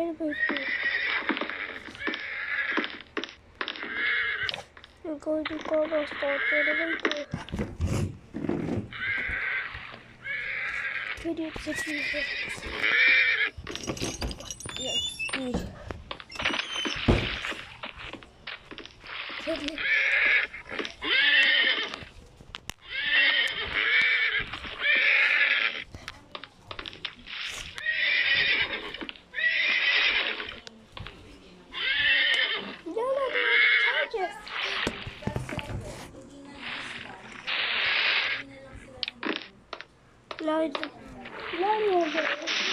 Anyway, we're going to go and start the Video execution. Yes, speed. Video. No, 哪里的？哪里的？